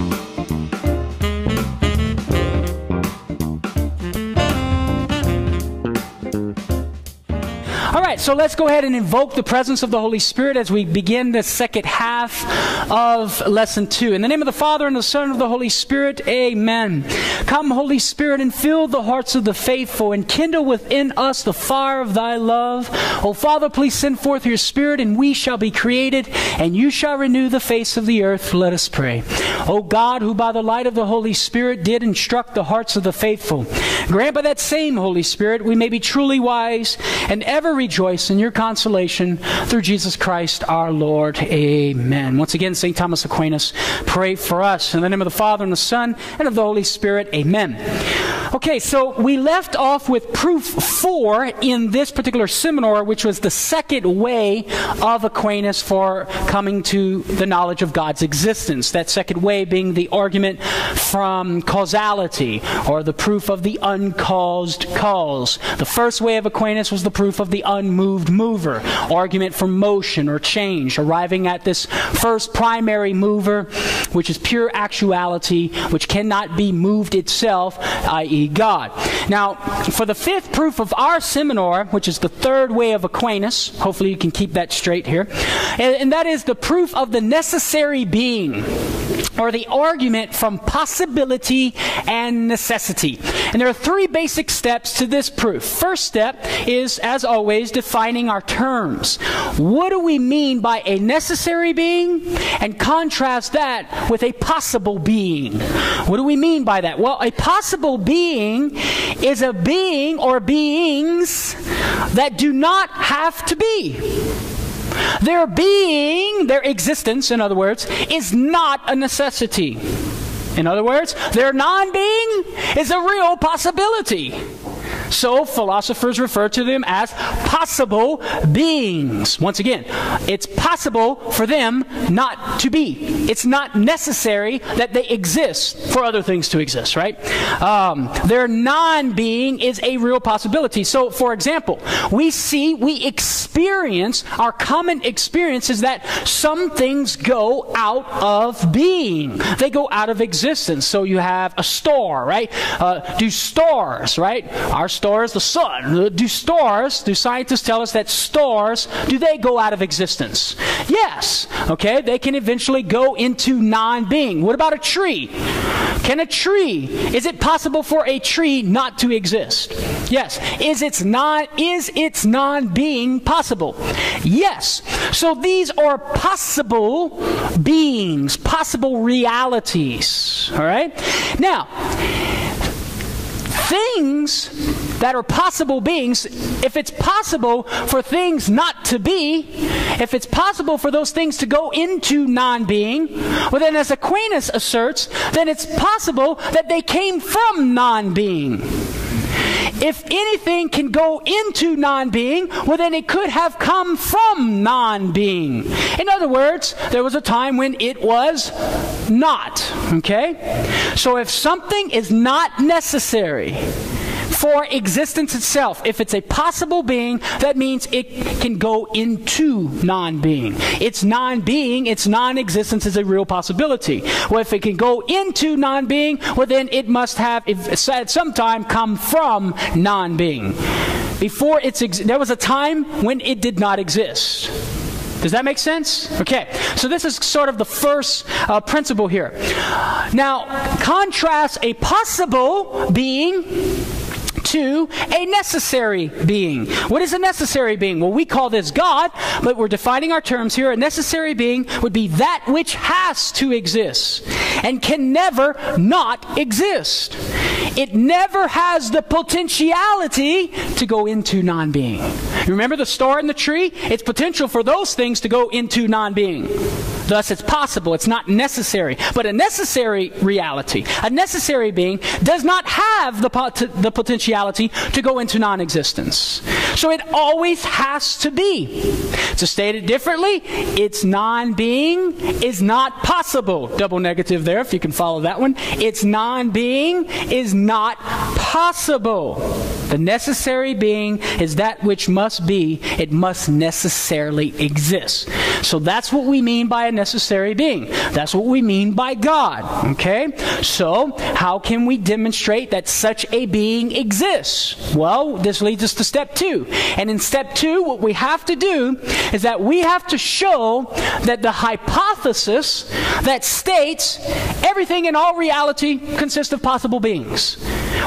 All so let's go ahead and invoke the presence of the Holy Spirit as we begin the second half of lesson two. In the name of the Father and the Son and of the Holy Spirit, amen. Come, Holy Spirit, and fill the hearts of the faithful and kindle within us the fire of thy love. O Father, please send forth your Spirit, and we shall be created, and you shall renew the face of the earth. Let us pray. O God, who by the light of the Holy Spirit did instruct the hearts of the faithful, grant by that same Holy Spirit we may be truly wise and ever rejoice in your consolation through Jesus Christ our Lord. Amen. Once again, St. Thomas Aquinas, pray for us. In the name of the Father and the Son and of the Holy Spirit. Amen. Okay, so we left off with proof four in this particular seminar, which was the second way of Aquinas for coming to the knowledge of God's existence. That second way being the argument from causality, or the proof of the uncaused cause. The first way of Aquinas was the proof of the unmoved mover, argument from motion or change, arriving at this first primary mover, which is pure actuality, which cannot be moved itself, i.e., God. Now, for the fifth proof of our seminar, which is the third way of Aquinas, hopefully you can keep that straight here, and, and that is the proof of the necessary being or the argument from possibility and necessity. And there are three basic steps to this proof. First step is, as always, defining our terms. What do we mean by a necessary being? And contrast that with a possible being. What do we mean by that? Well, a possible being is a being or beings that do not have to be. Their being, their existence, in other words, is not a necessity. In other words, their non being is a real possibility. So philosophers refer to them as possible beings. Once again, it's possible for them not to be. It's not necessary that they exist for other things to exist, right? Um, their non being is a real possibility. So, for example, we see, we experience, our common experience is that some things go out of being, they go out of existence. So, you have a star, right? Uh, do stars, right? Our stars, the sun. Do stars, do scientists tell us that stars, do they go out of existence? Yes. Okay, they can eventually go into non being. What about a tree? Can a tree, is it possible for a tree not to exist? Yes. Is its non is its non-being possible? Yes. So these are possible beings, possible realities. All right? Now, things that are possible beings, if it's possible for things not to be, if it's possible for those things to go into non being, well, then, as Aquinas asserts, then it's possible that they came from non being. If anything can go into non being, well, then it could have come from non being. In other words, there was a time when it was not. Okay? So if something is not necessary, for existence itself. If it's a possible being, that means it can go into non being. Its non being, its non existence is a real possibility. Well, if it can go into non being, well, then it must have, if, at some time, come from non being. Before it's, ex- there was a time when it did not exist. Does that make sense? Okay, so this is sort of the first uh, principle here. Now, contrast a possible being to a necessary being. What is a necessary being? Well, we call this God, but we're defining our terms here. A necessary being would be that which has to exist and can never not exist. It never has the potentiality to go into non being. Remember the star and the tree? It's potential for those things to go into non being. Thus, it's possible. It's not necessary. But a necessary reality, a necessary being, does not have the, pot- the potentiality to go into non existence. So it always has to be. To state it differently, its non being is not possible. Double negative there, if you can follow that one. Its non being is not possible. The necessary being is that which must be, it must necessarily exist. So that's what we mean by a necessary being. That's what we mean by God. Okay? So, how can we demonstrate that such a being exists? Well, this leads us to step two. And in step two, what we have to do is that we have to show that the hypothesis that states everything in all reality consists of possible beings.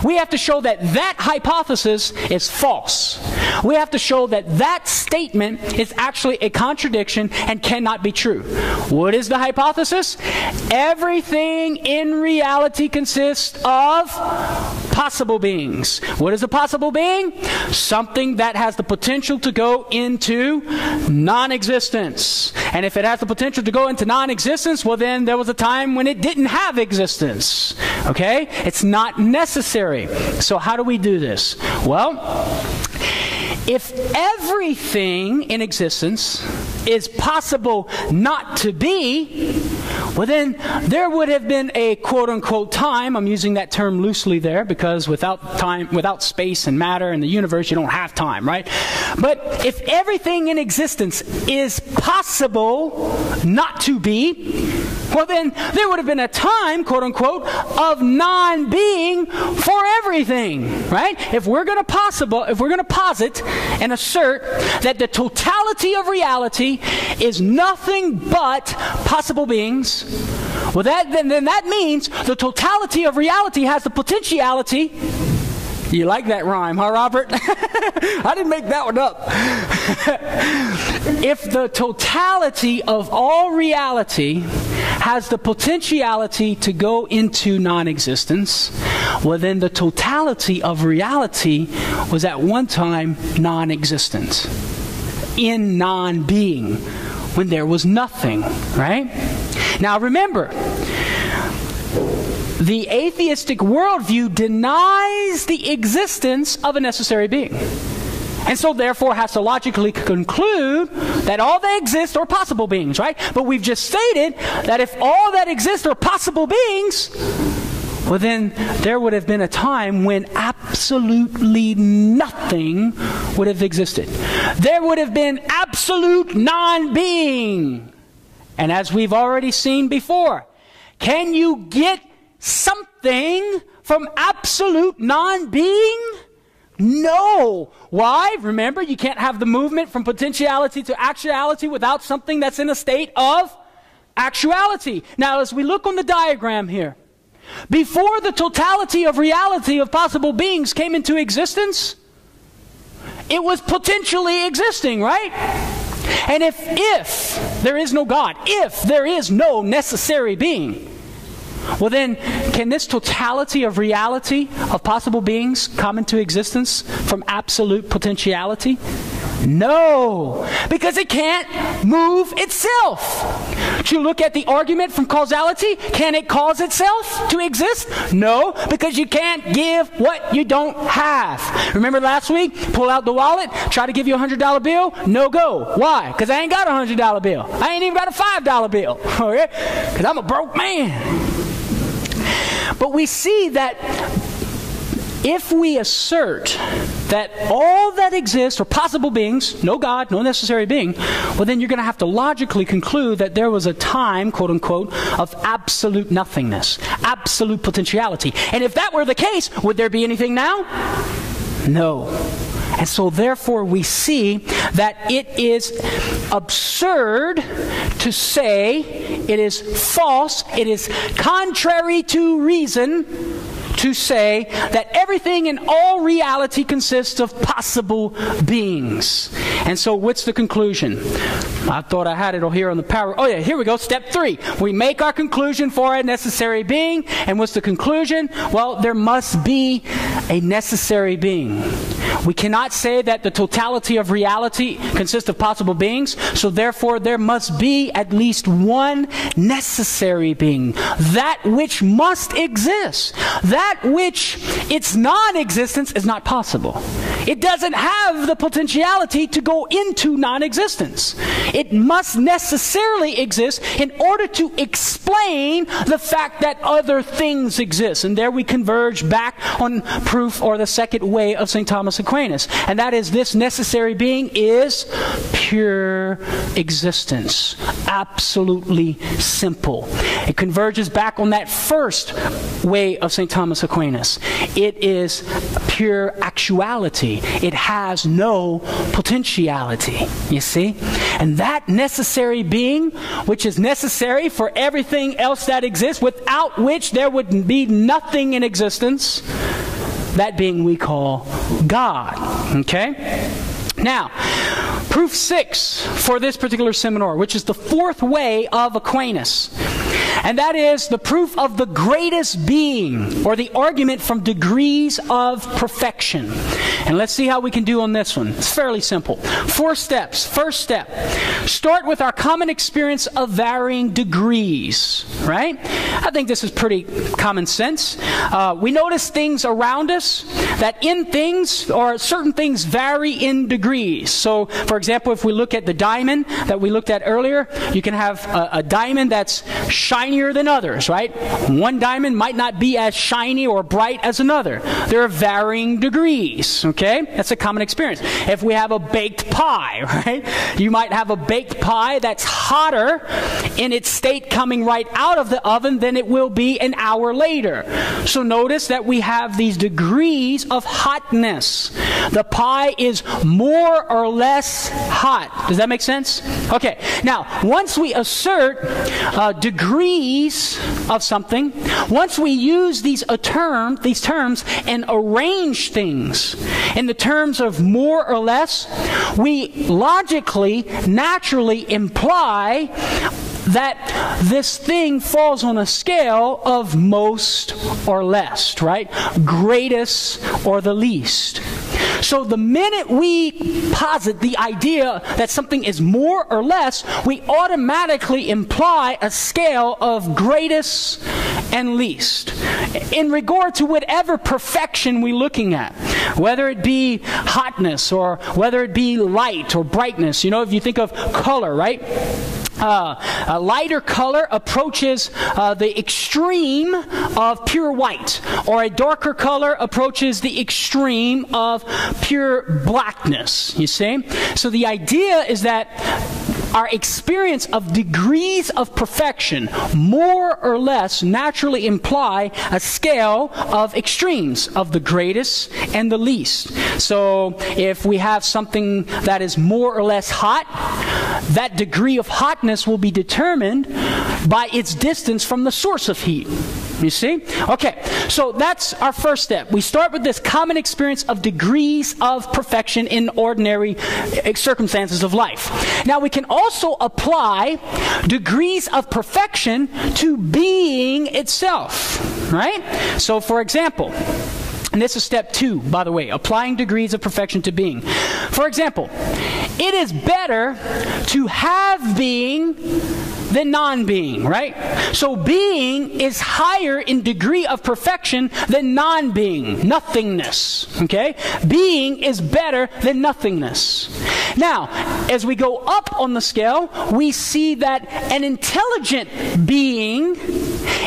We have to show that that hypothesis is false. We have to show that that statement is actually a contradiction and cannot be true. What is the hypothesis? Everything in reality consists of possible beings. What is a possible being? Something that has the potential to go into non existence. And if it has the potential to go into non existence, well, then there was a time when it didn't have existence. Okay? It's not necessary. So, how do we do this? Well, if everything in existence is possible not to be, well, then there would have been a quote unquote time. I'm using that term loosely there because without time, without space and matter in the universe, you don't have time, right? But if everything in existence is possible not to be, well, then there would have been a time, quote unquote, of non being for everything, right? If we're going to possible, if we're going to posit and assert that the totality of reality is nothing but possible beings, well, that, then, then that means the totality of reality has the potentiality. You like that rhyme, huh, Robert? I didn't make that one up. if the totality of all reality has the potentiality to go into non existence, well, then the totality of reality was at one time non existent, in non being, when there was nothing, right? Now remember, the atheistic worldview denies the existence of a necessary being. And so, therefore, has to logically conclude that all that exist are possible beings, right? But we've just stated that if all that exists are possible beings, well, then there would have been a time when absolutely nothing would have existed. There would have been absolute non being. And as we've already seen before, can you get something from absolute non being? No. Why? Remember, you can't have the movement from potentiality to actuality without something that's in a state of actuality. Now, as we look on the diagram here, before the totality of reality of possible beings came into existence, it was potentially existing, right? And if if there is no God, if there is no necessary being, well, then, can this totality of reality of possible beings come into existence from absolute potentiality? No, because it can't move itself. To look at the argument from causality, can it cause itself to exist? No, because you can't give what you don't have. Remember last week? Pull out the wallet, try to give you a $100 bill, no go. Why? Because I ain't got a $100 bill. I ain't even got a $5 bill. Oh, okay? Because I'm a broke man. But we see that if we assert that all that exists are possible beings, no God, no necessary being, well, then you're going to have to logically conclude that there was a time, quote unquote, of absolute nothingness, absolute potentiality. And if that were the case, would there be anything now? No. And so, therefore, we see that it is absurd to say, it is false, it is contrary to reason to say that everything in all reality consists of possible beings. And so, what's the conclusion? I thought I had it all here on the power. Oh, yeah, here we go. Step three. We make our conclusion for a necessary being. And what's the conclusion? Well, there must be a necessary being. We cannot say that the totality of reality consists of possible beings, so therefore there must be at least one necessary being, that which must exist, that which its non existence is not possible. It doesn't have the potentiality to go into non existence. It must necessarily exist in order to explain the fact that other things exist. And there we converge back on proof or the second way of St. Thomas Aquinas. And that is this necessary being is pure existence. Absolutely simple. It converges back on that first way of St. Thomas Aquinas. It is pure actuality. It has no potentiality. You see? And that necessary being, which is necessary for everything else that exists, without which there would be nothing in existence, that being we call God. Okay? Now, proof six for this particular seminar, which is the fourth way of Aquinas. And that is the proof of the greatest being, or the argument from degrees of perfection. And let's see how we can do on this one. It's fairly simple. Four steps. First step start with our common experience of varying degrees, right? I think this is pretty common sense. Uh, we notice things around us that in things, or certain things vary in degrees. So, for example, if we look at the diamond that we looked at earlier, you can have a, a diamond that's shinier than others, right? One diamond might not be as shiny or bright as another. There are varying degrees, okay? That's a common experience. If we have a baked pie, right? You might have a baked pie that's hotter in its state coming right out of the oven than it will be an hour later. So notice that we have these degrees of hotness. The pie is more or less hot. Does that make sense? Okay. Now, once we assert uh, degrees of something, once we use these term, these terms and arrange things in the terms of more or less, we logically, naturally imply that this thing falls on a scale of most or less, right? Greatest or the least. So the minute we posit the idea that something is more or less, we automatically imply a scale of greatest and least in regard to whatever perfection we're looking at, whether it be hotness or whether it be light or brightness. You know, if you think of color, right? Uh, a lighter color approaches uh, the extreme of pure white, or a darker color approaches the extreme of pure blackness. You see? So the idea is that our experience of degrees of perfection more or less naturally imply a scale of extremes of the greatest and the least. So if we have something that is more or less hot, that degree of hotness will be determined by its distance from the source of heat. You see? Okay, so that's our first step. We start with this common experience of degrees of perfection in ordinary eh, circumstances of life. Now, we can also apply degrees of perfection to being itself, right? So, for example, and this is step two, by the way, applying degrees of perfection to being. For example, it is better to have being than non being, right? So being is higher in degree of perfection than non being, nothingness, okay? Being is better than nothingness. Now, as we go up on the scale, we see that an intelligent being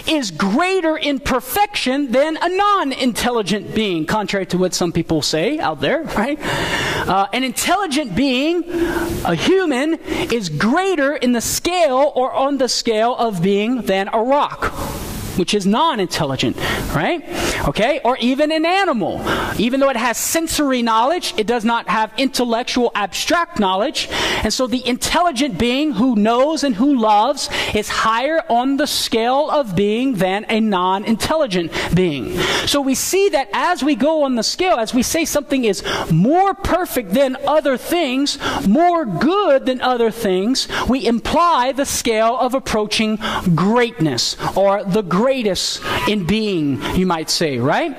is greater in perfection than a non intelligent being, contrary to what some people say out there, right? Uh, an intelligent being, a human, is greater in the scale or on the scale of being than a rock which is non intelligent, right? Okay? Or even an animal. Even though it has sensory knowledge, it does not have intellectual abstract knowledge. And so the intelligent being who knows and who loves is higher on the scale of being than a non intelligent being. So we see that as we go on the scale, as we say something is more perfect than other things, more good than other things, we imply the scale of approaching greatness or the greatest in being, you might say, right?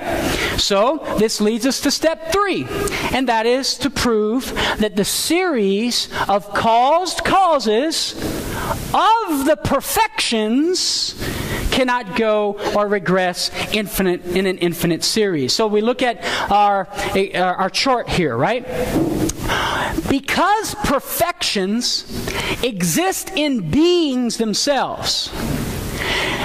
So, this leads us to step three, and that is to prove that the series of caused causes of the perfections cannot go or regress infinite in an infinite series. So we look at our our chart here, right? Because perfections exist in beings themselves.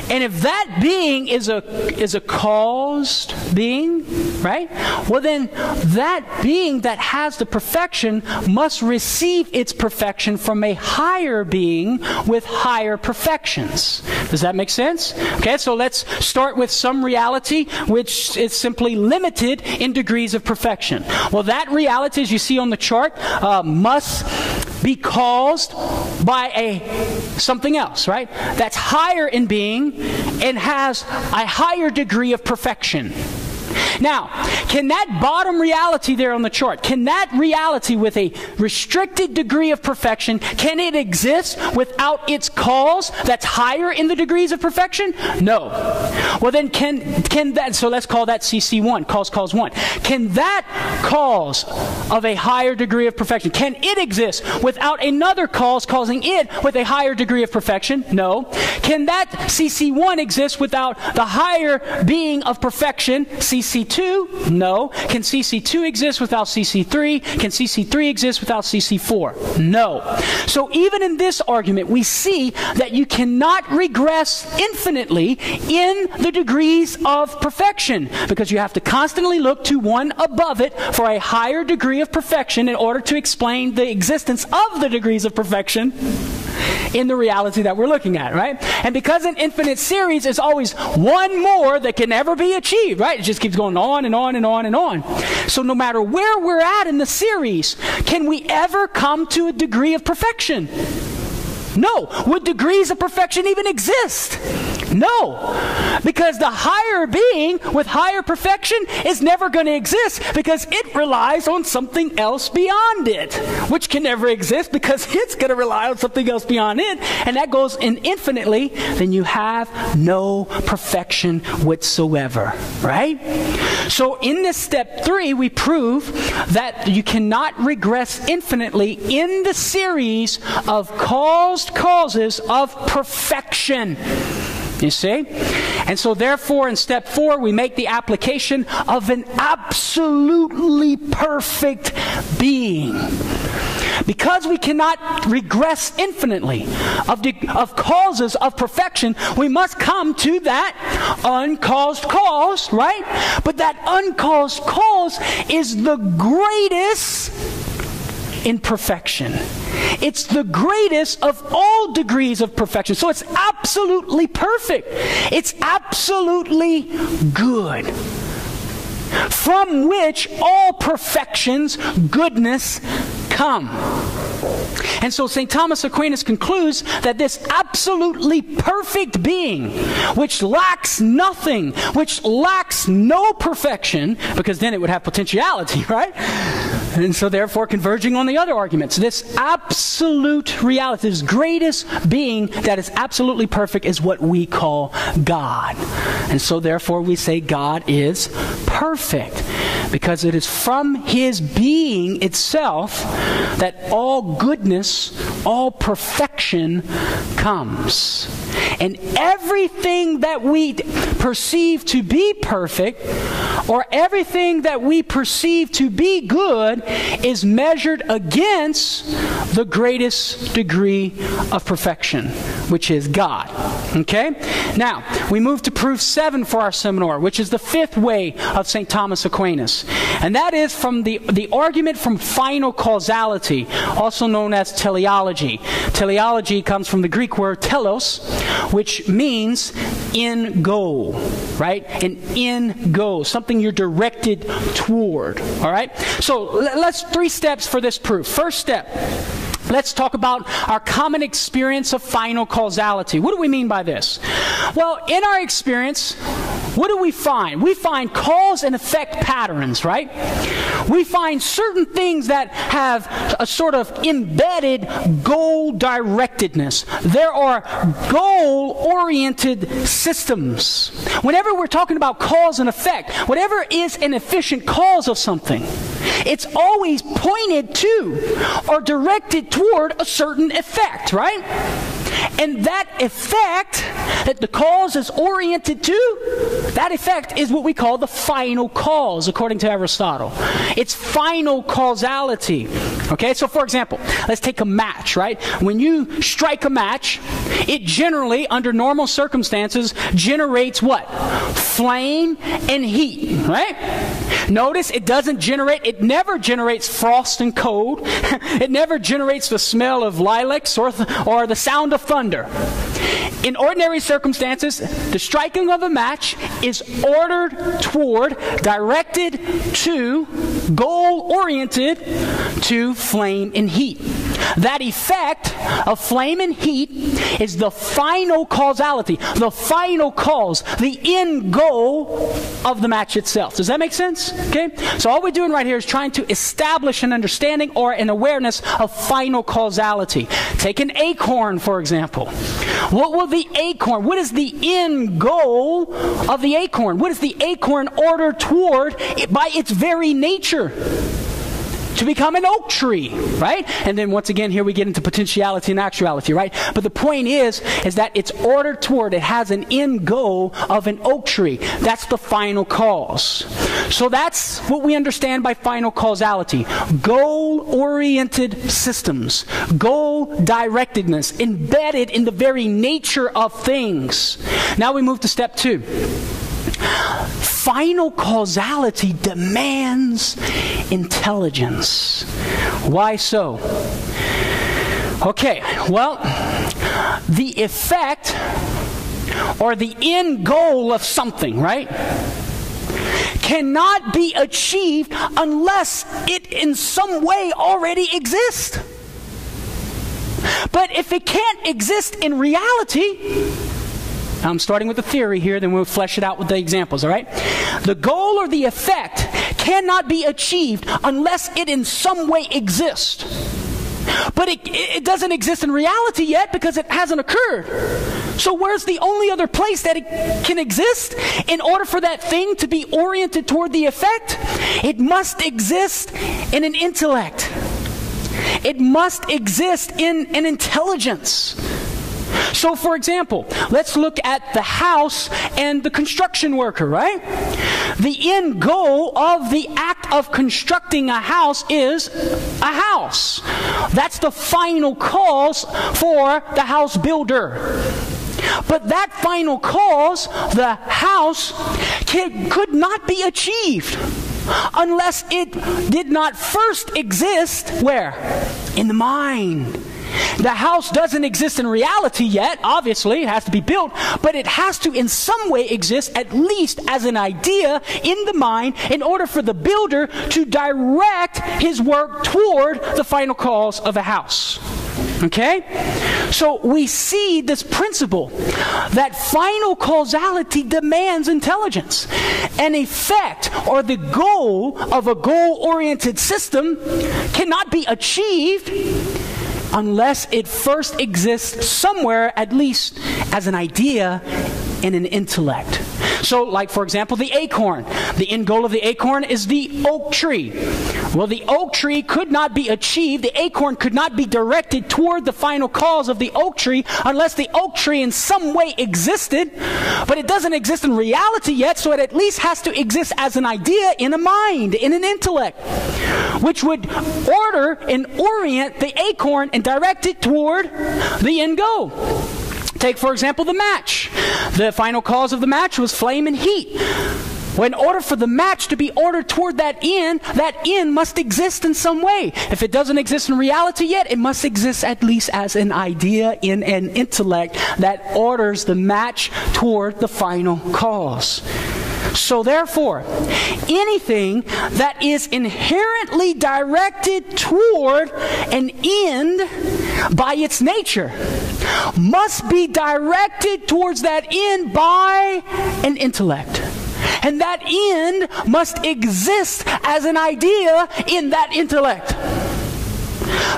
And if that being is a is a caused being, right? Well then that being that has the perfection must receive its perfection from a higher being with higher perfections. Does that make sense? Okay, so let's start with some reality which is simply limited in degrees of perfection. Well, that reality, as you see on the chart, uh, must be caused by a something else, right? That's higher in being and has a higher degree of perfection. Now, can that bottom reality there on the chart, can that reality with a restricted degree of perfection, can it exist without its cause that's higher in the degrees of perfection? No. Well then can can that so let's call that CC1, cause cause 1. Can that cause of a higher degree of perfection, can it exist without another cause causing it with a higher degree of perfection? No. Can that CC1 exist without the higher being of perfection, CC2 CC2? No. Can CC2 exist without CC3? Can CC3 exist without CC4? No. So even in this argument, we see that you cannot regress infinitely in the degrees of perfection because you have to constantly look to one above it for a higher degree of perfection in order to explain the existence of the degrees of perfection in the reality that we're looking at, right? And because an infinite series is always one more that can never be achieved, right? It just keeps going on and on and on and on. So no matter where we're at in the series, can we ever come to a degree of perfection? No. Would degrees of perfection even exist? No. Because the higher being with higher perfection is never going to exist because it relies on something else beyond it, which can never exist because it's going to rely on something else beyond it, and that goes in infinitely, then you have no perfection whatsoever, right? So in this step three, we prove that you cannot regress infinitely in the series of causes of perfection. You see? And so, therefore, in step four, we make the application of an absolutely perfect being. Because we cannot regress infinitely of, de- of causes of perfection, we must come to that uncaused cause, right? But that uncaused cause is the greatest in perfection. It's the greatest of all degrees of perfection. So it's absolutely perfect. It's absolutely good. From which all perfections, goodness, come. And so St. Thomas Aquinas concludes that this absolutely perfect being, which lacks nothing, which lacks no perfection, because then it would have potentiality, right? And so, therefore, converging on the other arguments, this absolute reality, this greatest being that is absolutely perfect, is what we call God. And so, therefore, we say God is perfect because it is from his being itself that all goodness, all perfection comes. And everything that we perceive to be perfect, or everything that we perceive to be good, is measured against the greatest degree of perfection, which is God. Okay? Now, we move to proof seven for our seminar, which is the fifth way of St. Thomas Aquinas. And that is from the, the argument from final causality, also known as teleology. Teleology comes from the Greek word telos, which means in goal, right? An in go, something you're directed toward, all right? So let's three steps for this proof. First step. Let's talk about our common experience of final causality. What do we mean by this? Well, in our experience, what do we find? We find cause and effect patterns, right? We find certain things that have a sort of embedded goal directedness. There are goal oriented systems. Whenever we're talking about cause and effect, whatever is an efficient cause of something, it's always pointed to or directed toward a certain effect, right? And that effect that the cause is oriented to, that effect is what we call the final cause, according to Aristotle. It's final causality. Okay, so for example, let's take a match, right? When you strike a match, it generally, under normal circumstances, generates what? Flame and heat, right? Notice it doesn't generate, it never generates frost and cold. it never generates the smell of lilacs or, or the sound of thunder. In ordinary circumstances, the striking of a match is ordered toward, directed to, goal oriented to flame and heat. That effect of flame and heat is the final causality, the final cause, the end goal of the match itself. Does that make sense? Okay? So all we're doing right here is trying to establish an understanding or an awareness of final causality. Take an acorn, for example. What will the acorn, what is the end goal of the acorn? What is the acorn order toward by its very nature? To become an oak tree, right? And then once again, here we get into potentiality and actuality, right? But the point is, is that it's ordered toward, it has an end goal of an oak tree. That's the final cause. So that's what we understand by final causality. Goal-oriented systems. Goal-directedness. Embedded in the very nature of things. Now we move to step two final causality demands intelligence. Why so? Okay, well, the effect or the end goal of something, right? Cannot be achieved unless it in some way already exists. But if it can't exist in reality, I'm starting with the theory here, then we'll flesh it out with the examples, all right? The goal or the effect cannot be achieved unless it in some way exists. But it, it doesn't exist in reality yet because it hasn't occurred. So, where's the only other place that it can exist in order for that thing to be oriented toward the effect? It must exist in an intellect, it must exist in an intelligence. So, for example, let's look at the house and the construction worker, right? The end goal of the act of constructing a house is a house. That's the final cause for the house builder. But that final cause, the house, can, could not be achieved unless it did not first exist where? In the mind. The house doesn't exist in reality yet, obviously, it has to be built, but it has to in some way exist, at least as an idea in the mind, in order for the builder to direct his work toward the final cause of a house. Okay? So we see this principle that final causality demands intelligence. An effect or the goal of a goal oriented system cannot be achieved unless it first exists somewhere, at least as an idea in an intellect. So, like for example, the acorn. The end goal of the acorn is the oak tree. Well, the oak tree could not be achieved, the acorn could not be directed toward the final cause of the oak tree unless the oak tree in some way existed, but it doesn't exist in reality yet, so it at least has to exist as an idea in a mind, in an intellect, which would order and orient the acorn and direct it toward the end goal. Take, for example, the match. The final cause of the match was flame and heat. Well, in order for the match to be ordered toward that end, that end must exist in some way. If it doesn't exist in reality yet, it must exist at least as an idea in an intellect that orders the match toward the final cause. So, therefore, anything that is inherently directed toward an end by its nature must be directed towards that end by an intellect. And that end must exist as an idea in that intellect.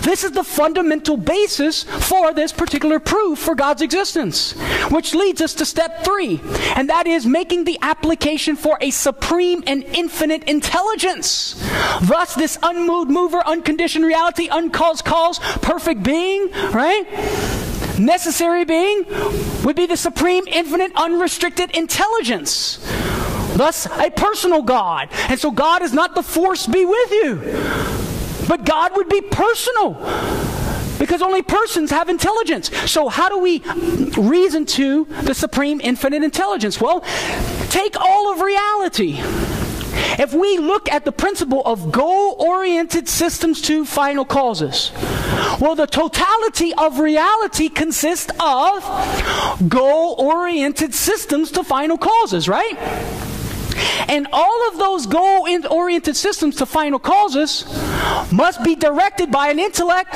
This is the fundamental basis for this particular proof for God's existence, which leads us to step three, and that is making the application for a supreme and infinite intelligence. Thus, this unmoved mover, unconditioned reality, uncaused cause, perfect being, right? Necessary being would be the supreme, infinite, unrestricted intelligence. Thus, a personal God. And so, God is not the force be with you. But God would be personal because only persons have intelligence. So, how do we reason to the supreme infinite intelligence? Well, take all of reality. If we look at the principle of goal oriented systems to final causes, well, the totality of reality consists of goal oriented systems to final causes, right? And all of those goal oriented systems to final causes must be directed by an intellect.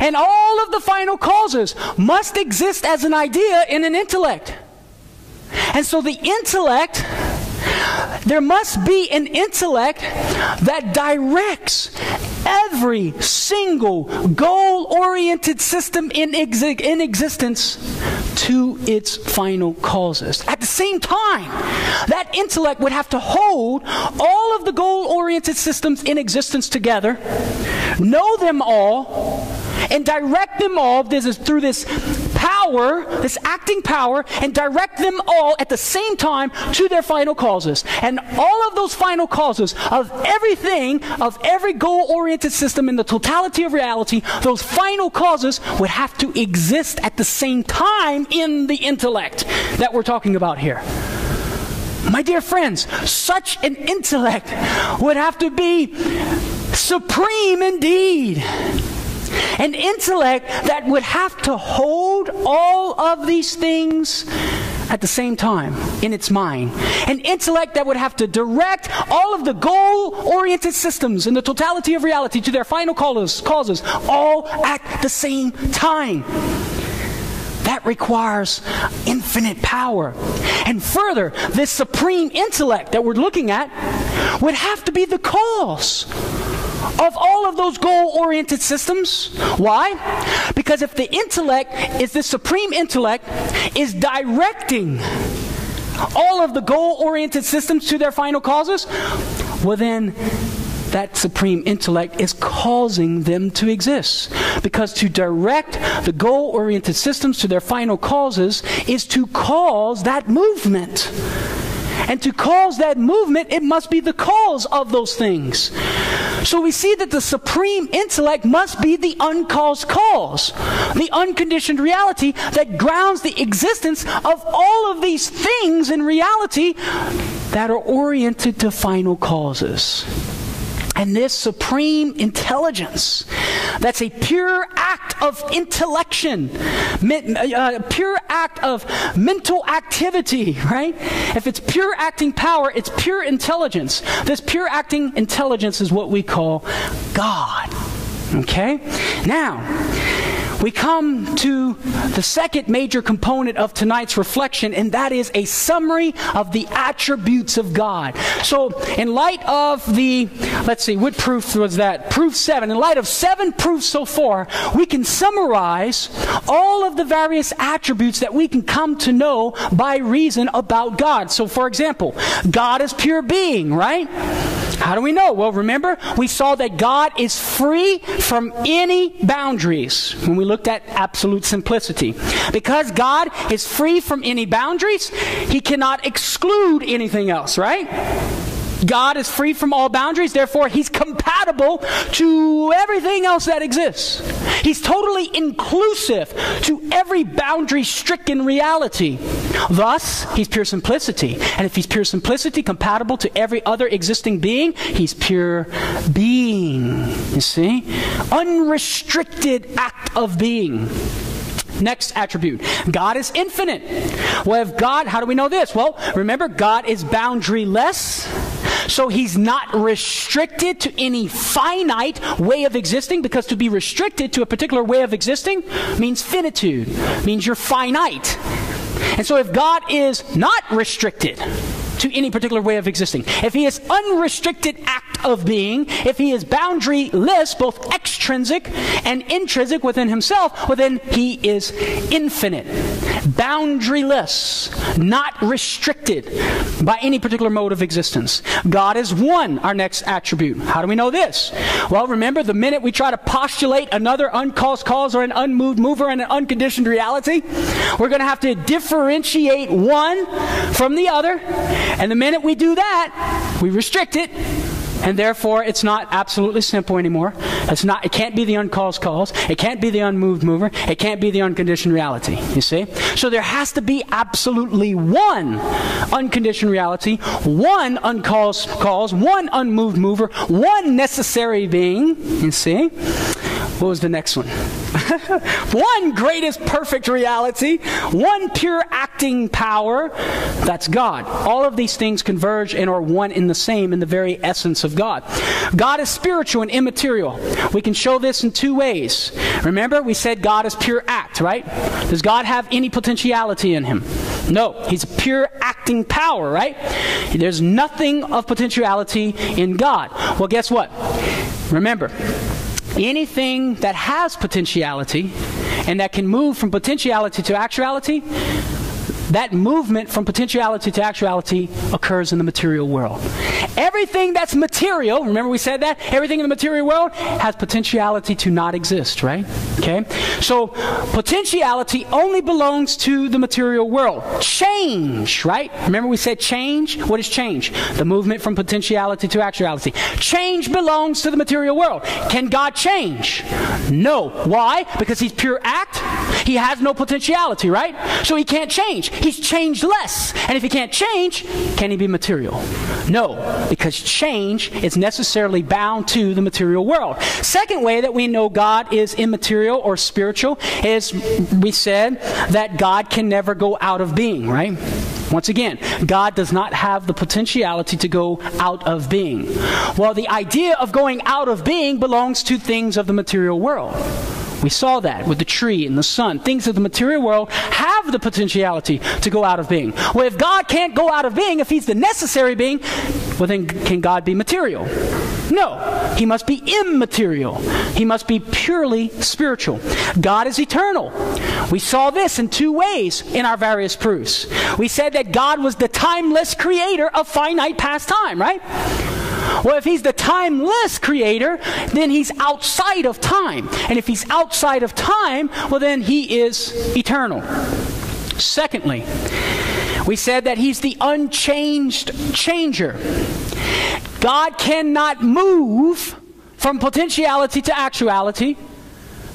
And all of the final causes must exist as an idea in an intellect. And so the intellect, there must be an intellect that directs every single goal oriented system in, in existence to its final causes. At the same time, that intellect would have to hold all of the goal oriented systems in existence together, know them all, and direct them all this is through this power, this acting power, and direct them all at the same time to their final causes. And all of those final causes of everything, of every goal oriented system in the totality of reality, those final causes would have to exist at the same time in the intellect that we're talking about here. My dear friends, such an intellect would have to be supreme indeed. An intellect that would have to hold all of these things at the same time in its mind. An intellect that would have to direct all of the goal oriented systems in the totality of reality to their final causes, causes all at the same time. That requires infinite power. And further, this supreme intellect that we're looking at would have to be the cause of all of those goal oriented systems. Why? Because if the intellect is the supreme intellect, is directing all of the goal oriented systems to their final causes, well, then that supreme intellect is causing them to exist. Because to direct the goal oriented systems to their final causes is to cause that movement. And to cause that movement, it must be the cause of those things. So we see that the supreme intellect must be the uncaused cause, the unconditioned reality that grounds the existence of all of these things in reality that are oriented to final causes. And this supreme intelligence, that's a pure act of intellection, a uh, pure act of mental activity, right? If it's pure acting power, it's pure intelligence. This pure acting intelligence is what we call God. Okay? Now, we come to the second major component of tonight's reflection, and that is a summary of the attributes of God. So, in light of the, let's see, what proof was that? Proof seven. In light of seven proofs so far, we can summarize all of the various attributes that we can come to know by reason about God. So, for example, God is pure being, right? How do we know? Well, remember, we saw that God is free from any boundaries when we looked at absolute simplicity. Because God is free from any boundaries, He cannot exclude anything else, right? God is free from all boundaries, therefore, He's compatible to everything else that exists. He's totally inclusive to every boundary stricken reality. Thus, He's pure simplicity. And if He's pure simplicity, compatible to every other existing being, He's pure being. You see? Unrestricted act of being. Next attribute God is infinite. Well, if God, how do we know this? Well, remember, God is boundaryless. So he's not restricted to any finite way of existing because to be restricted to a particular way of existing means finitude, means you're finite. And so if God is not restricted to any particular way of existing, if he is unrestricted act of being, if he is boundaryless, both extrinsic and intrinsic within himself, well then he is infinite, boundaryless, not restricted by any particular mode of existence. God is one, our next attribute. How do we know this? Well, remember the minute we try to postulate another uncaused cause or an unmoved mover and an unconditioned reality, we're going to have to differentiate one from the other. And the minute we do that, we restrict it and therefore, it's not absolutely simple anymore. It's not, it can't be the uncaused cause. It can't be the unmoved mover. It can't be the unconditioned reality. You see? So there has to be absolutely one unconditioned reality, one uncaused cause, one unmoved mover, one necessary being. You see? What was the next one? one greatest perfect reality, one pure acting power. That's God. All of these things converge and are one in the same in the very essence of God. God is spiritual and immaterial. We can show this in two ways. Remember, we said God is pure act, right? Does God have any potentiality in him? No, he's a pure acting power, right? There's nothing of potentiality in God. Well, guess what? Remember, anything that has potentiality and that can move from potentiality to actuality, that movement from potentiality to actuality occurs in the material world. Everything that's material, remember we said that? Everything in the material world has potentiality to not exist, right? Okay? So, potentiality only belongs to the material world. Change, right? Remember we said change? What is change? The movement from potentiality to actuality. Change belongs to the material world. Can God change? No. Why? Because He's pure act. He has no potentiality, right? So He can't change. He's changed less. And if he can't change, can he be material? No, because change is necessarily bound to the material world. Second way that we know God is immaterial or spiritual is we said that God can never go out of being, right? Once again, God does not have the potentiality to go out of being. Well, the idea of going out of being belongs to things of the material world. We saw that with the tree and the sun. Things of the material world have the potentiality to go out of being. Well, if God can't go out of being, if He's the necessary being, well, then can God be material? No. He must be immaterial. He must be purely spiritual. God is eternal. We saw this in two ways in our various proofs. We said that God was the timeless creator of finite past time, right? Well, if he's the timeless creator, then he's outside of time. And if he's outside of time, well, then he is eternal. Secondly, we said that he's the unchanged changer. God cannot move from potentiality to actuality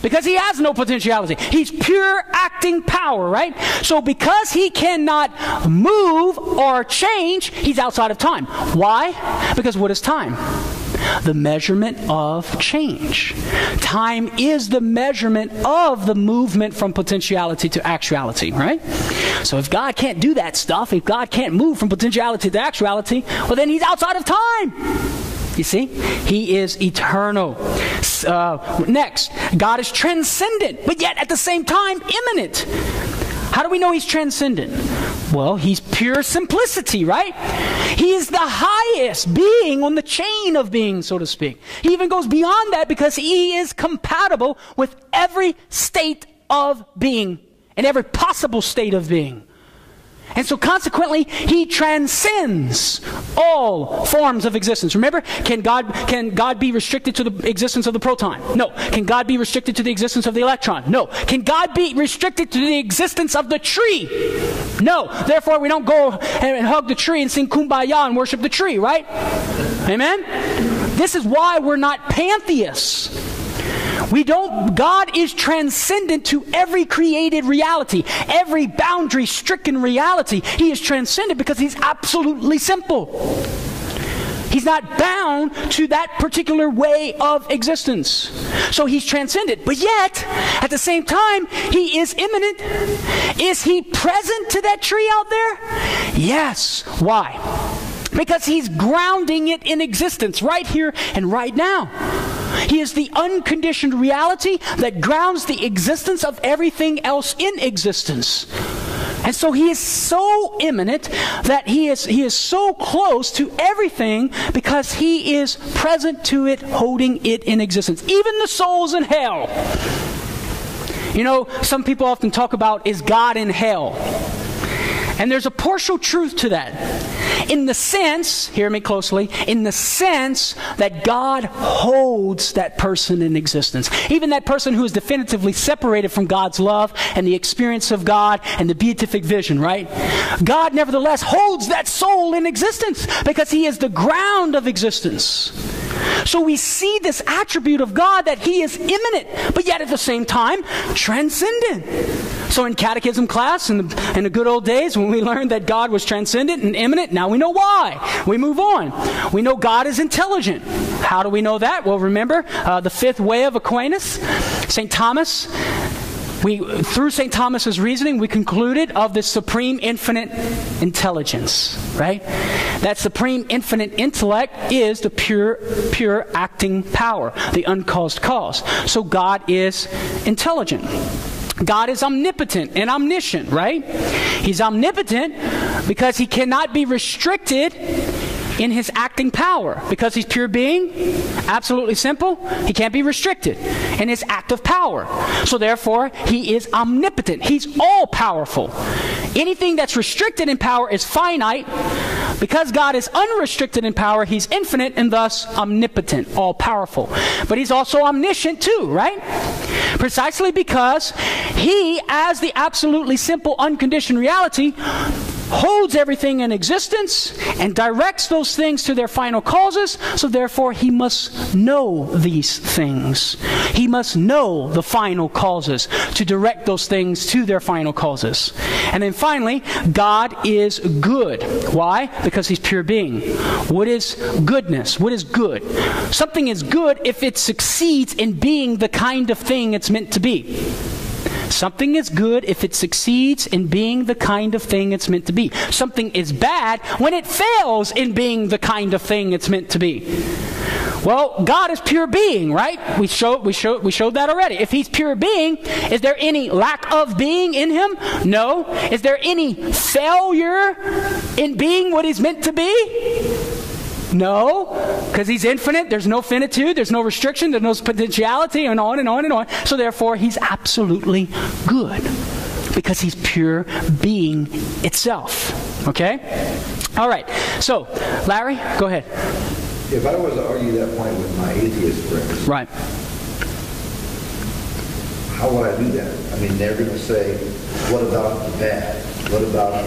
because he has no potentiality. He's pure acting power, right? So because he cannot move or change, he's outside of time. Why? Because what is time? the measurement of change. Time is the measurement of the movement from potentiality to actuality, right? So if God can't do that stuff, if God can't move from potentiality to actuality, well, then he's outside of time. You see? He is eternal. Uh, next, God is transcendent, but yet at the same time immanent. How do we know he's transcendent? Well, he's pure simplicity, right? He is the highest being on the chain of being, so to speak. He even goes beyond that because he is compatible with every state of being and every possible state of being. And so consequently, he transcends all forms of existence. Remember, can God, can God be restricted to the existence of the proton? No. Can God be restricted to the existence of the electron? No. Can God be restricted to the existence of the tree? No. Therefore, we don't go and hug the tree and sing kumbaya and worship the tree, right? Amen? This is why we're not pantheists. We don't, God is transcendent to every created reality, every boundary stricken reality. He is transcendent because He's absolutely simple. He's not bound to that particular way of existence. So he's transcendent. But yet, at the same time, he is immanent. Is he present to that tree out there? Yes. Why? Because he's grounding it in existence right here and right now. He is the unconditioned reality that grounds the existence of everything else in existence. And so he is so immanent that he is, he is so close to everything because he is present to it, holding it in existence. Even the souls in hell. You know, some people often talk about is God in hell? And there's a partial truth to that. In the sense, hear me closely, in the sense that God holds that person in existence. Even that person who is definitively separated from God's love and the experience of God and the beatific vision, right? God nevertheless holds that soul in existence because he is the ground of existence. So we see this attribute of God that He is immanent, but yet at the same time transcendent. So in catechism class, in the, in the good old days when we learned that God was transcendent and immanent, now we know why. We move on. We know God is intelligent. How do we know that? Well, remember uh, the fifth way of Aquinas, St. Thomas we, through St. Thomas's reasoning, we concluded of the supreme infinite intelligence, right? That supreme infinite intellect is the pure, pure acting power, the uncaused cause. So God is intelligent. God is omnipotent and omniscient, right? He's omnipotent because he cannot be restricted in his acting power because he's pure being, absolutely simple, he can't be restricted in his active power. So therefore, he is omnipotent. He's all powerful. Anything that's restricted in power is finite. Because God is unrestricted in power, he's infinite and thus omnipotent, all powerful. But he's also omniscient too, right? Precisely because he, as the absolutely simple, unconditioned reality, holds everything in existence and directs those things to their final causes, so therefore he must know these things. He must know the final causes to direct those things to their final causes. And then finally, God is good. Why? Because he's pure being. What is goodness? What is good? Something is good if it succeeds in being the kind of thing it's meant to be. Something is good if it succeeds in being the kind of thing it's meant to be. Something is bad when it fails in being the kind of thing it's meant to be. Well, God is pure being, right? We showed, we, showed, we showed that already. If He's pure being, is there any lack of being in Him? No. Is there any failure in being what He's meant to be? No, because he's infinite. There's no finitude. There's no restriction. There's no potentiality, and on and on and on. So therefore, he's absolutely good because he's pure being itself. Okay? All right. So, Larry, go ahead. If I was to argue that point with my atheist friends, right? How would I do that? I mean, they're going to say, "What about the bad? What about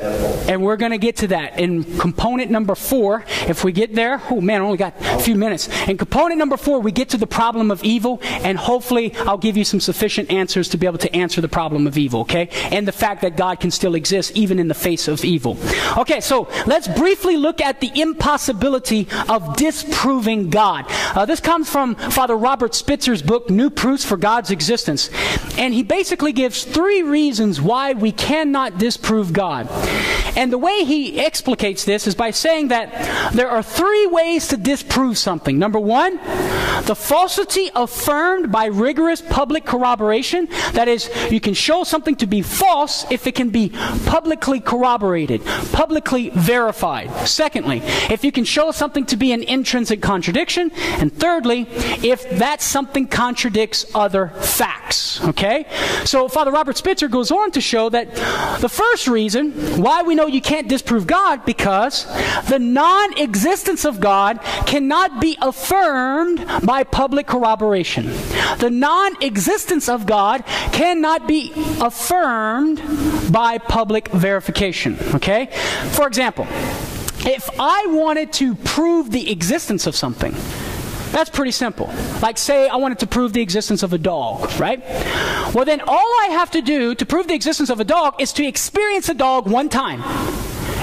and we're going to get to that in component number four. If we get there, oh man, I only got a few minutes. In component number four, we get to the problem of evil, and hopefully I'll give you some sufficient answers to be able to answer the problem of evil, okay? And the fact that God can still exist even in the face of evil. Okay, so let's briefly look at the impossibility of disproving God. Uh, this comes from Father Robert Spitzer's book, New Proofs for God's Existence. And he basically gives three reasons why we cannot disprove God. And the way he explicates this is by saying that there are three ways to disprove something. Number one, the falsity affirmed by rigorous public corroboration. That is, you can show something to be false if it can be publicly corroborated, publicly verified. Secondly, if you can show something to be an intrinsic contradiction. And thirdly, if that something contradicts other facts. Okay? So Father Robert Spitzer goes on to show that the first reason why we know you can't disprove God because the non existence of God cannot be affirmed by public corroboration. The non existence of God cannot be affirmed by public verification. Okay? For example, if I wanted to prove the existence of something, that's pretty simple. Like, say, I wanted to prove the existence of a dog, right? Well, then all I have to do to prove the existence of a dog is to experience a dog one time.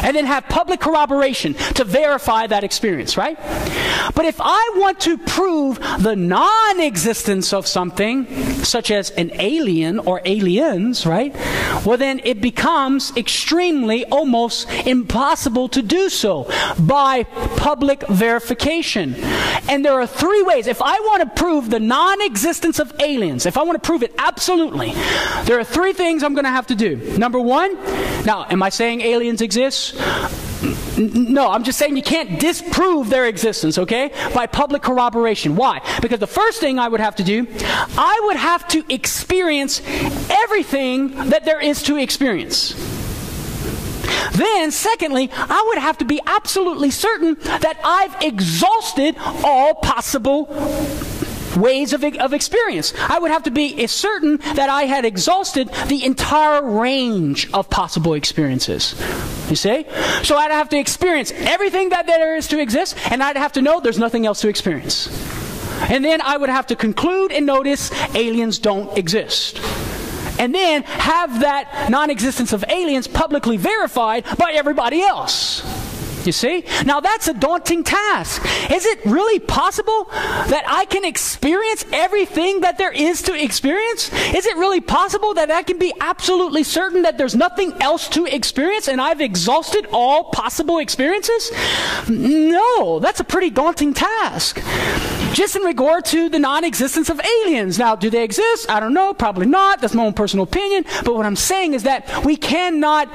And then have public corroboration to verify that experience, right? But if I want to prove the non existence of something, such as an alien or aliens, right? Well, then it becomes extremely, almost impossible to do so by public verification. And there are three ways. If I want to prove the non existence of aliens, if I want to prove it absolutely, there are three things I'm going to have to do. Number one, now, am I saying aliens exist? No, I'm just saying you can't disprove their existence, okay? By public corroboration. Why? Because the first thing I would have to do, I would have to experience everything that there is to experience. Then, secondly, I would have to be absolutely certain that I've exhausted all possible ways of, of experience. I would have to be certain that I had exhausted the entire range of possible experiences. You see? So I'd have to experience everything that there is to exist, and I'd have to know there's nothing else to experience. And then I would have to conclude and notice aliens don't exist and then have that non existence of aliens publicly verified by everybody else. You see? Now that's a daunting task. Is it really possible that I can experience everything that there is to experience? Is it really possible that I can be absolutely certain that there's nothing else to experience and I've exhausted all possible experiences? No, that's a pretty daunting task. Just in regard to the non existence of aliens. Now, do they exist? I don't know. Probably not. That's my own personal opinion. But what I'm saying is that we cannot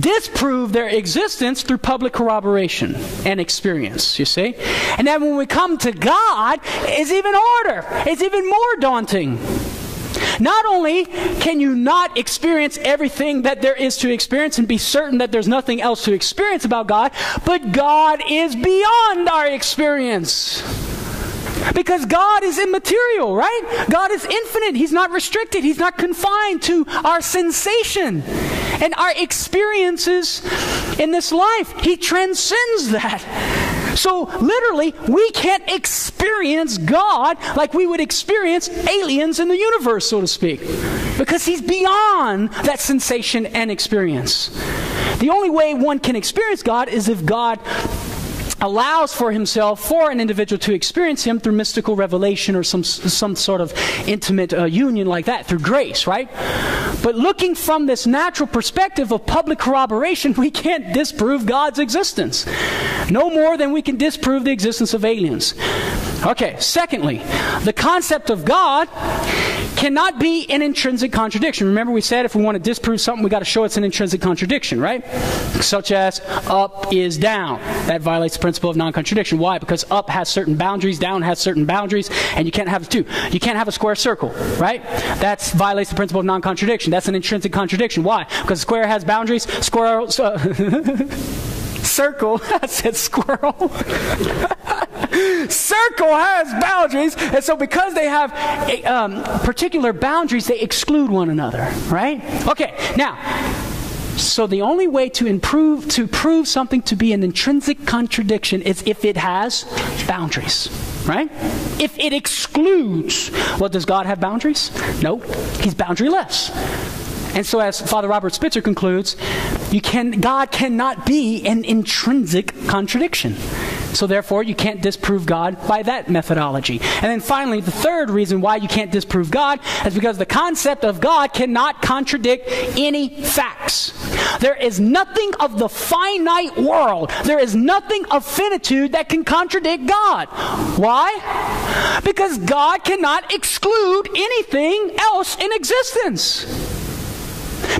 disprove their existence through public corroboration and experience, you see? And then when we come to God, it's even harder, it's even more daunting. Not only can you not experience everything that there is to experience and be certain that there's nothing else to experience about God, but God is beyond our experience. Because God is immaterial, right? God is infinite. He's not restricted. He's not confined to our sensation and our experiences in this life. He transcends that. So, literally, we can't experience God like we would experience aliens in the universe, so to speak, because He's beyond that sensation and experience. The only way one can experience God is if God allows for himself, for an individual to experience him through mystical revelation or some, some sort of intimate uh, union like that, through grace, right? But looking from this natural perspective of public corroboration, we can't disprove God's existence. No more than we can disprove the existence of aliens. Okay, secondly, the concept of God cannot be an intrinsic contradiction. Remember, we said if we want to disprove something, we got to show it's an intrinsic contradiction, right? Such as up is down. That violates the principle of non contradiction. Why? Because up has certain boundaries, down has certain boundaries, and you can't have the two. You can't have a square circle, right? That violates the principle of non contradiction. That's an intrinsic contradiction. Why? Because square has boundaries, square. Uh, circle. I said squirrel. circle has boundaries, and so because they have um, particular boundaries, they exclude one another, right? Okay, now. So the only way to improve to prove something to be an intrinsic contradiction is if it has boundaries, right? If it excludes, well, does God have boundaries? No, He's boundaryless. And so, as Father Robert Spitzer concludes, you can, God cannot be an intrinsic contradiction. So, therefore, you can't disprove God by that methodology. And then finally, the third reason why you can't disprove God is because the concept of God cannot contradict any facts. There is nothing of the finite world, there is nothing of finitude that can contradict God. Why? Because God cannot exclude anything else in existence.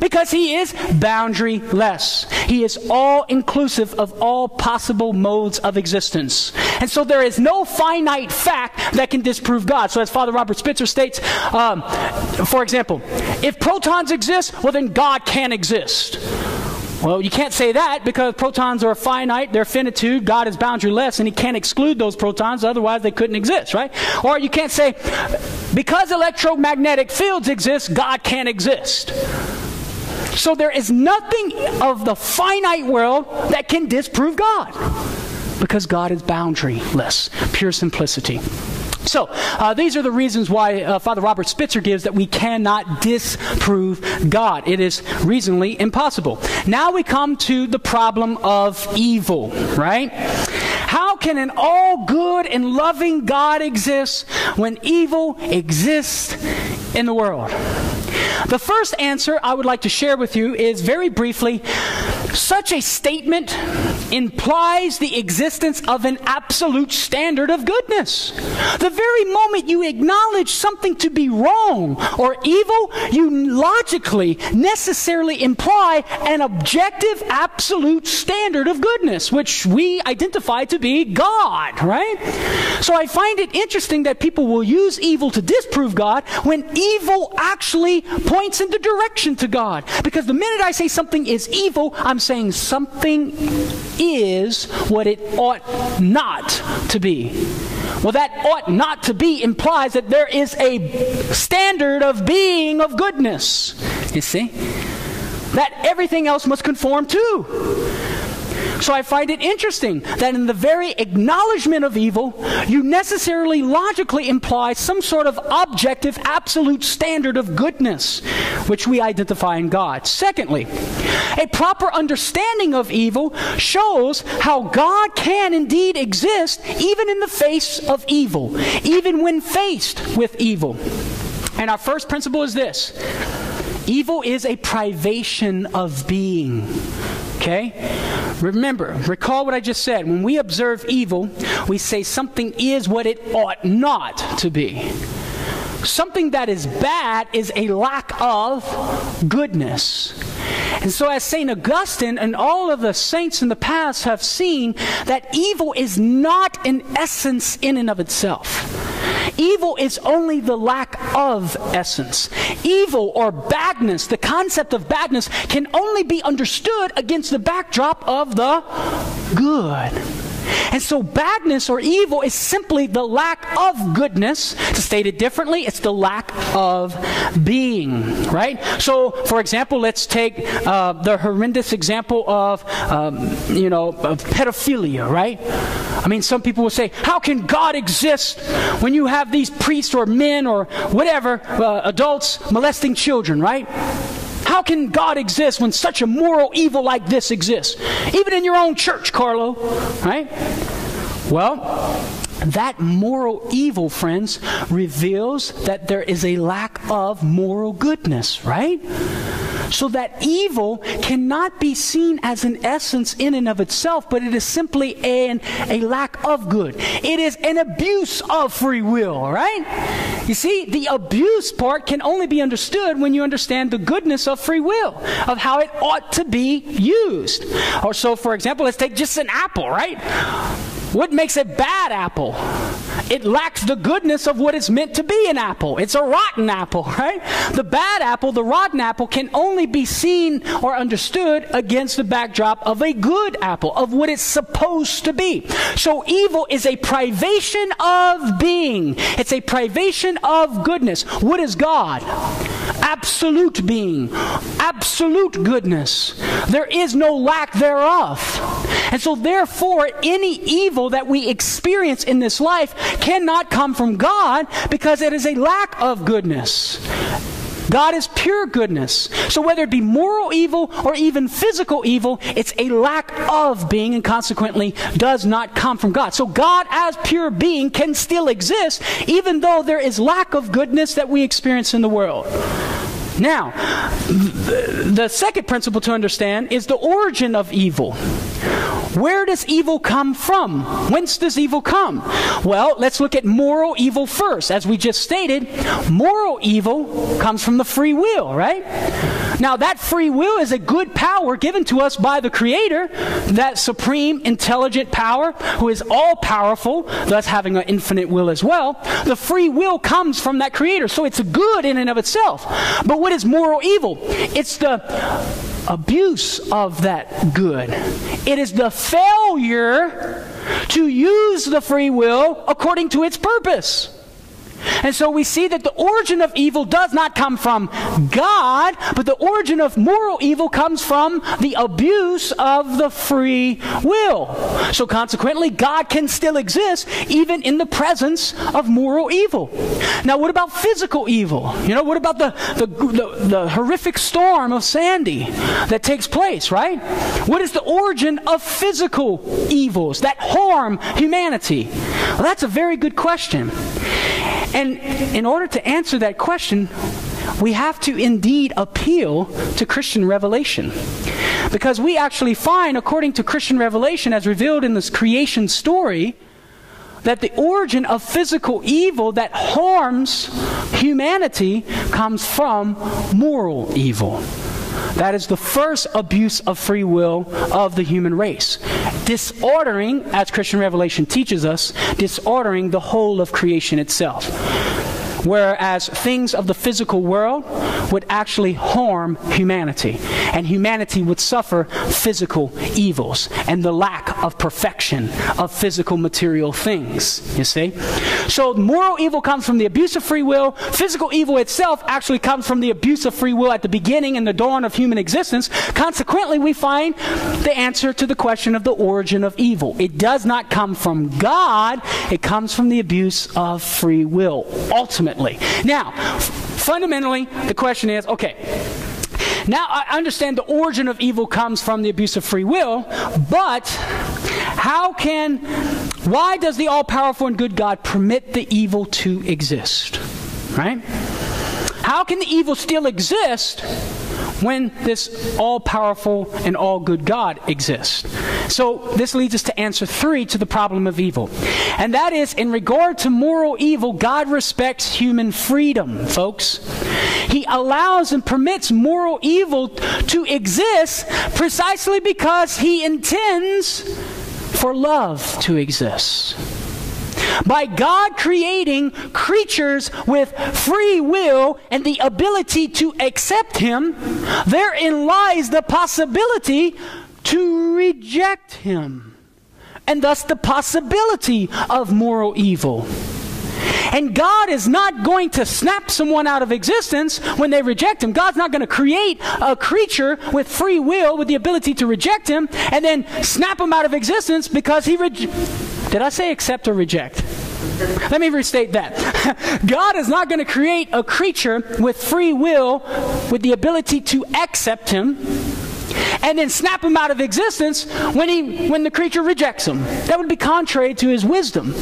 Because he is boundaryless. He is all inclusive of all possible modes of existence. And so there is no finite fact that can disprove God. So as Father Robert Spitzer states, um, for example, if protons exist, well then God can exist. Well, you can't say that because protons are finite, they're finitude, God is boundaryless, and He can't exclude those protons, otherwise they couldn't exist, right? Or you can't say, because electromagnetic fields exist, God can't exist. So there is nothing of the finite world that can disprove God because God is boundaryless, pure simplicity. So, uh, these are the reasons why uh, Father Robert Spitzer gives that we cannot disprove God. It is reasonably impossible. Now we come to the problem of evil, right? How can an all good and loving God exist when evil exists in the world? The first answer I would like to share with you is very briefly such a statement implies the existence of an absolute standard of goodness. The very moment you acknowledge something to be wrong or evil, you logically, necessarily imply an objective, absolute standard of goodness, which we identify to be God, right? So I find it interesting that people will use evil to disprove God when evil actually points in the direction to God. Because the minute I say something is evil, I'm saying something is what it ought not to be. Well, that ought not to be implies that there is a standard of being of goodness. You see? That everything else must conform to. So I find it interesting that in the very acknowledgement of evil, you necessarily logically imply some sort of objective, absolute standard of goodness, which we identify in God. Secondly, a proper understanding of evil shows how God can indeed exist even in the face of evil, even when faced with evil. And our first principle is this evil is a privation of being. Okay? Remember, recall what I just said. When we observe evil, we say something is what it ought not to be. Something that is bad is a lack of goodness. And so, as St. Augustine and all of the saints in the past have seen, that evil is not an essence in and of itself. Evil is only the lack of essence. Evil or badness, the concept of badness, can only be understood against the backdrop of the good. And so, badness or evil is simply the lack of goodness. To state it differently, it's the lack of being, right? So, for example, let's take uh, the horrendous example of, um, you know, of pedophilia, right? I mean, some people will say, How can God exist when you have these priests or men or whatever, uh, adults molesting children, right? How can God exist when such a moral evil like this exists? Even in your own church, Karlo, right? Well, that moral evil, friends, reveals that there is a lack of moral goodness, right? So that evil cannot be seen as an essence in and of itself, but it is simply an, a lack of good. It is an abuse of free will, right? You see, the abuse part can only be understood when you understand the goodness of free will, of how it ought to be used. Or so, for example, let's take just an apple, right? What makes a bad apple? It lacks the goodness of what it's meant to be an apple. It's a rotten apple, right? The bad apple, the rotten apple, can only be seen or understood against the backdrop of a good apple, of what it's supposed to be. So evil is a privation of being, it's a privation of goodness. What is God? Absolute being, absolute goodness. There is no lack thereof. And so, therefore, any evil that we experience in this life cannot come from God because it is a lack of goodness. God is pure goodness. So whether it be moral evil or even physical evil, it's a lack of being and consequently does not come from God. So God as pure being can still exist even though there is lack of goodness that we experience in the world. Now, the second principle to understand is the origin of evil. Where does evil come from? Whence does evil come? Well, let's look at moral evil first. As we just stated, moral evil comes from the free will, right? Now, that free will is a good power given to us by the Creator, that supreme intelligent power who is all powerful, thus having an infinite will as well. The free will comes from that Creator, so it's a good in and of itself. But what is moral evil? It's the abuse of that good. It is the failure to use the free will according to its purpose. And so we see that the origin of evil does not come from God, but the origin of moral evil comes from the abuse of the free will. So consequently, God can still exist even in the presence of moral evil. Now, what about physical evil? You know, what about the, the, the, the horrific storm of Sandy that takes place, right? What is the origin of physical evils that harm humanity? Well, that's a very good question. And in order to answer that question, we have to indeed appeal to Christian revelation. Because we actually find, according to Christian revelation, as revealed in this creation story, that the origin of physical evil that harms humanity comes from moral evil. That is the first abuse of free will of the human race. Disordering, as Christian revelation teaches us, disordering the whole of creation itself whereas things of the physical world would actually harm humanity, and humanity would suffer physical evils and the lack of perfection of physical material things. You see? So moral evil comes from the abuse of free will. Physical evil itself actually comes from the abuse of free will at the beginning and the dawn of human existence. Consequently, we find the answer to the question of the origin of evil. It does not come from God, it comes from the abuse of free will, ultimately ultimately. Now, fundamentally, the question is okay, now I understand the origin of evil comes from the abuse of free will, but how can, why does the all powerful and good God permit the evil to exist? Right? How can the evil still exist when this all powerful and all good God exists. So this leads us to answer three to the problem of evil. And that is, in regard to moral evil, God respects human freedom, folks. He allows and permits moral evil to exist precisely because He intends for love to exist. By God creating creatures with free will and the ability to accept Him, therein lies the possibility to reject Him, and thus the possibility of moral evil. And God is not going to snap someone out of existence when they reject Him. God's not going to create a creature with free will, with the ability to reject Him, and then snap him out of existence because He. Did I say accept or reject? Let me restate that. God is not going to create a creature with free will, with the ability to accept Him, and then snap him out of existence when, he, when the creature rejects him. That would be contrary to his wisdom.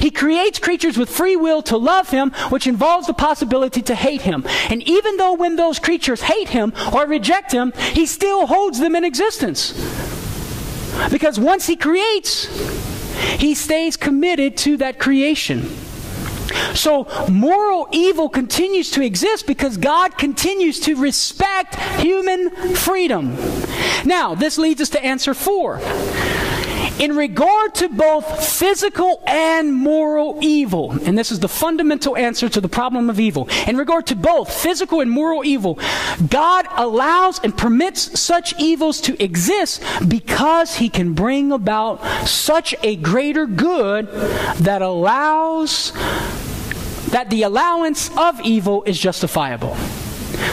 He creates creatures with free will to love him, which involves the possibility to hate him. And even though when those creatures hate him or reject him, he still holds them in existence. Because once he creates, he stays committed to that creation. So moral evil continues to exist because God continues to respect human freedom. Now, this leads us to answer four in regard to both physical and moral evil, and this is the fundamental answer to the problem of evil, in regard to both physical and moral evil, God allows and permits such evils to exist because He can bring about such a greater good that allows, that the allowance of evil is justifiable.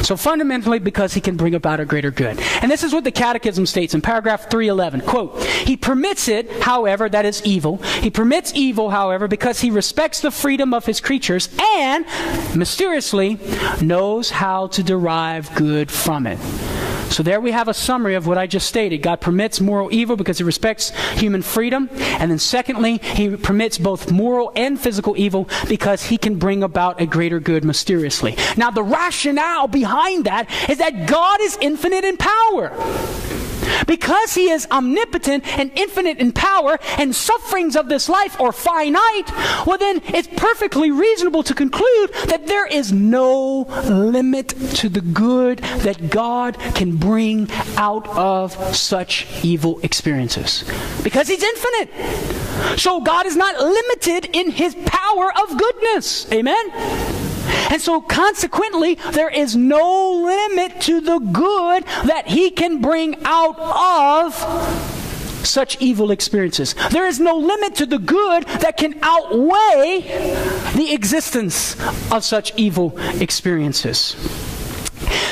So fundamentally, because he can bring about a greater good. And this is what the Catechism states in paragraph 311. Quote, He permits it, however, that is evil. He permits evil, however, because he respects the freedom of his creatures and, mysteriously, knows how to derive good from it. So there we have a summary of what I just stated. God permits moral evil because he respects human freedom. And then secondly, he permits both moral and physical evil because he can bring about a greater good mysteriously. Now the rationale behind that is that God is infinite in power. Because he is omnipotent and infinite in power, and sufferings of this life are finite, well, then it's perfectly reasonable to conclude that there is no limit to the good that God can bring out of such evil experiences. Because he's infinite. So God is not limited in his power of goodness. Amen? And so, consequently, there is no limit to the good that he can bring out of such evil experiences. There is no limit to the good that can outweigh the existence of such evil experiences.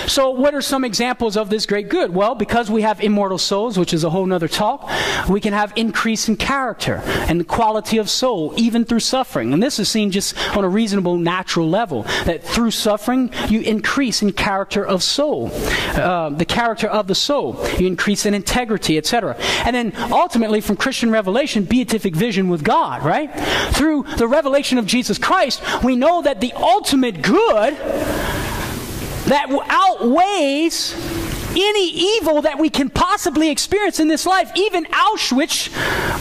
So, what are some examples of this great good? Well, because we have immortal souls, which is a whole nother talk, we can have increase in character and quality of soul, even through suffering. And this is seen just on a reasonable, natural level, that through suffering, you increase in character of soul, uh, the character of the soul. You increase in integrity, etc. And then ultimately, from Christian revelation, beatific vision with God, right? Through the revelation of Jesus Christ, we know that the ultimate good that outweighs any evil that we can possibly experience in this life, even Auschwitz,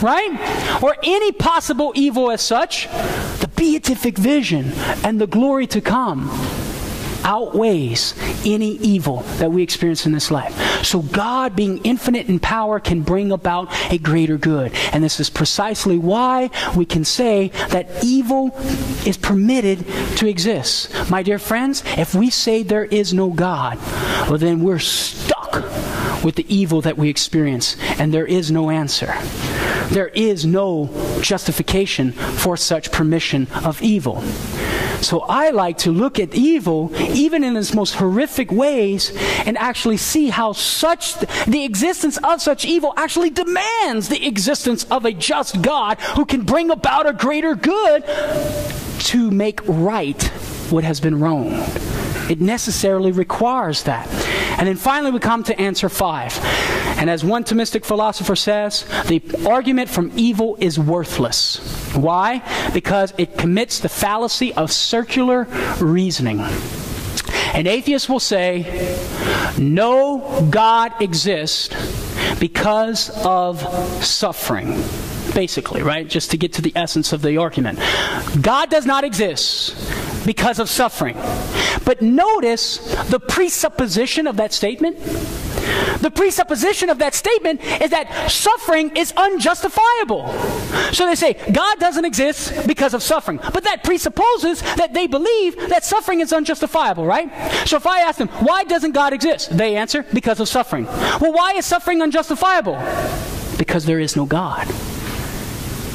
right? Or any possible evil as such, the beatific vision and the glory to come outweighs any evil that we experience in this life. So, God, being infinite in power, can bring about a greater good. And this is precisely why we can say that evil is permitted to exist. My dear friends, if we say there is no God, well, then we're stuck with the evil that we experience, and there is no answer. There is no justification for such permission of evil. So I like to look at evil, even in its most horrific ways, and actually see how such the existence of such evil actually demands the existence of a just God who can bring about a greater good to make right what has been wrong. It necessarily requires that. And then finally, we come to answer five. And as one Thomistic philosopher says, the argument from evil is worthless. Why? Because it commits the fallacy of circular reasoning. An atheist will say, No God exists because of suffering. Basically, right? Just to get to the essence of the argument. God does not exist because of suffering. But notice the presupposition of that statement. The presupposition of that statement is that suffering is unjustifiable. So they say God doesn't exist because of suffering. But that presupposes that they believe that suffering is unjustifiable, right? So if I ask them, why doesn't God exist? They answer, because of suffering. Well, why is suffering unjustifiable? Because there is no God.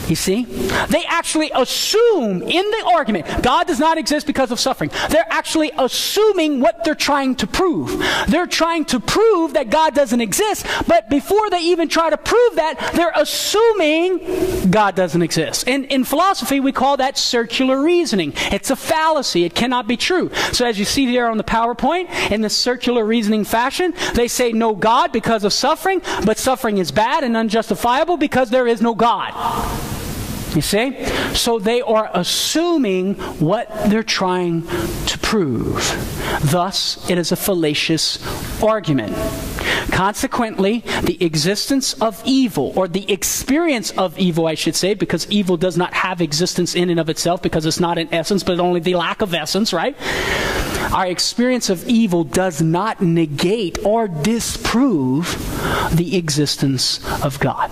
You see? They actually assume in the argument God does not exist because of suffering. They're actually assuming what they're trying to prove. They're trying to prove that God doesn't exist, but before they even try to prove that, they're assuming God doesn't exist. And in philosophy, we call that circular reasoning. It's a fallacy. It cannot be true. So as you see there on the PowerPoint, in the circular reasoning fashion, they say no God because of suffering, but suffering is bad and unjustifiable because there is no God. You see? So they are assuming what they're trying to prove. Thus, it is a fallacious argument. Consequently, the existence of evil, or the experience of evil, I should say, because evil does not have existence in and of itself because it's not an essence, but only the lack of essence, right? Our experience of evil does not negate or disprove the existence of God.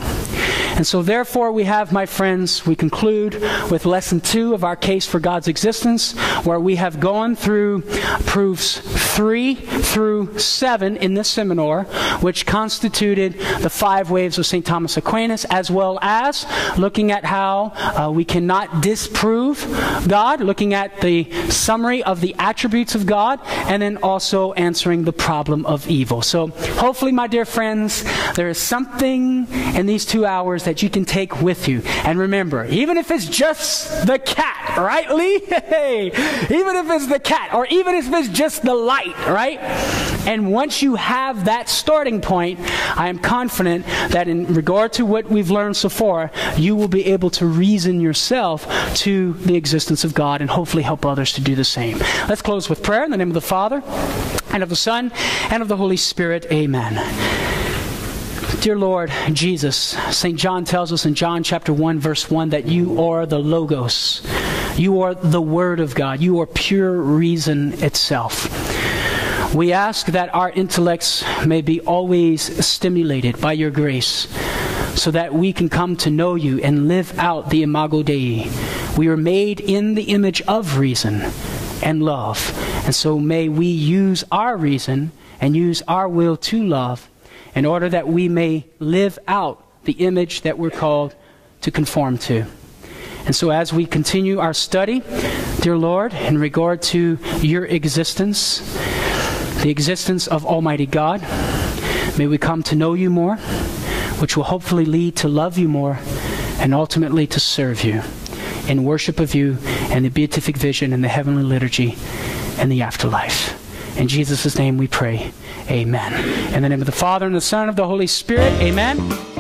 And so, therefore, we have, my friends, we conclude with lesson two of our case for God's existence, where we have gone through proofs three through seven in this seminar, which constituted the five ways of St. Thomas Aquinas, as well as looking at how uh, we cannot disprove God, looking at the summary of the attributes of God, and then also answering the problem of evil. So, hopefully, my dear friends, there is something in these two hours that you can take with you. And remember, even if it's just the cat, right, Lee? Hey, even if it's the cat, or even if it's just the light, right? And once you have that starting point, I am confident that in regard to what we've learned so far, you will be able to reason yourself to the existence of God and hopefully help others to do the same. Let's close with prayer in the name of the Father, and of the Son, and of the Holy Spirit. Amen. Dear Lord Jesus, St. John tells us in John chapter 1, verse 1, that you are the Logos. You are the Word of God. You are pure reason itself. We ask that our intellects may be always stimulated by your grace so that we can come to know you and live out the Imago Dei. We are made in the image of reason and love. And so may we use our reason and use our will to love in order that we may live out the image that we're called to conform to. And so, as we continue our study, dear Lord, in regard to your existence, the existence of Almighty God, may we come to know you more, which will hopefully lead to love you more and ultimately to serve you in worship of you and the beatific vision and the heavenly liturgy and the afterlife. In Jesus' name we pray. Amen. In the name of the Father and the Son and of the Holy Spirit, amen.